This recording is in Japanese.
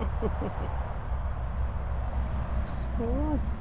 すごい。